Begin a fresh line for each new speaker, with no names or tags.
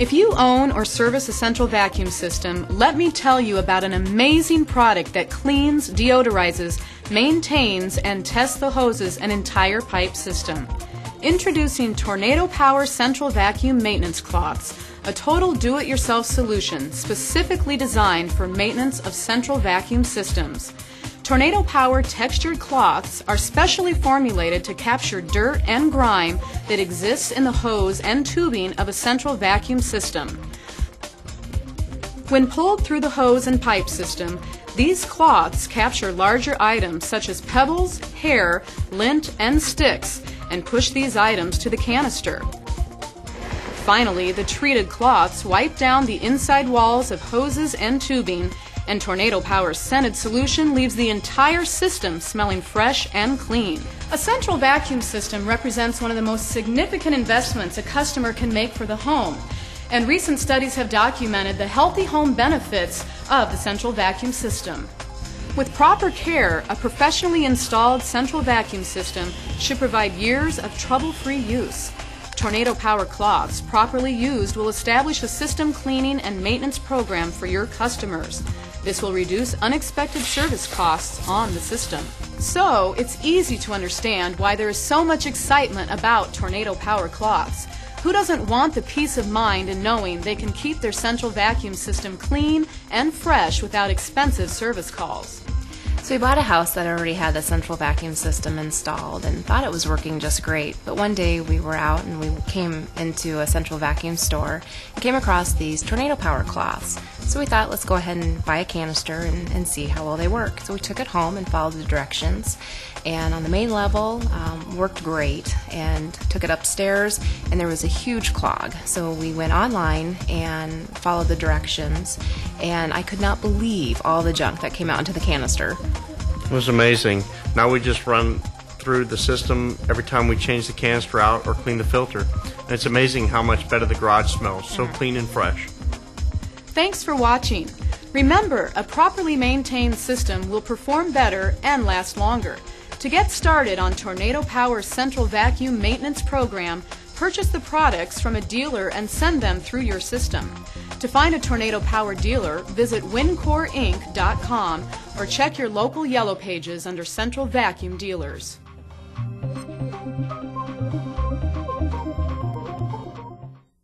If you own or service a central vacuum system, let me tell you about an amazing product that cleans, deodorizes, maintains, and tests the hoses and entire pipe system. Introducing Tornado Power Central Vacuum Maintenance Cloths, a total do-it-yourself solution specifically designed for maintenance of central vacuum systems. Tornado Power textured cloths are specially formulated to capture dirt and grime that exists in the hose and tubing of a central vacuum system. When pulled through the hose and pipe system, these cloths capture larger items such as pebbles, hair, lint, and sticks and push these items to the canister. Finally, the treated cloths wipe down the inside walls of hoses and tubing and Tornado Power's scented solution leaves the entire system smelling fresh and clean. A central vacuum system represents one of the most significant investments a customer can make for the home, and recent studies have documented the healthy home benefits of the central vacuum system. With proper care, a professionally installed central vacuum system should provide years of trouble-free use. Tornado Power cloths, properly used, will establish a system cleaning and maintenance program for your customers. This will reduce unexpected service costs on the system. So, it's easy to understand why there is so much excitement about Tornado Power cloths. Who doesn't want the peace of mind in knowing they can keep their central vacuum system clean and fresh without expensive service calls?
So we bought a house that already had the central vacuum system installed and thought it was working just great. But one day we were out and we came into a central vacuum store and came across these tornado power cloths. So we thought let's go ahead and buy a canister and, and see how well they work. So we took it home and followed the directions. And on the main level, um, worked great. And took it upstairs, and there was a huge clog. So we went online and followed the directions, and I could not believe all the junk that came out into the canister.
It was amazing. Now we just run through the system every time we change the canister out or clean the filter. And it's amazing how much better the garage smells. So clean and fresh.
Thanks for watching. Remember, a properly maintained system will perform better and last longer. To get started on Tornado Power's Central Vacuum Maintenance Program, purchase the products from a dealer and send them through your system. To find a Tornado Power dealer, visit wincoreinc.com or check your local yellow pages under Central Vacuum Dealers.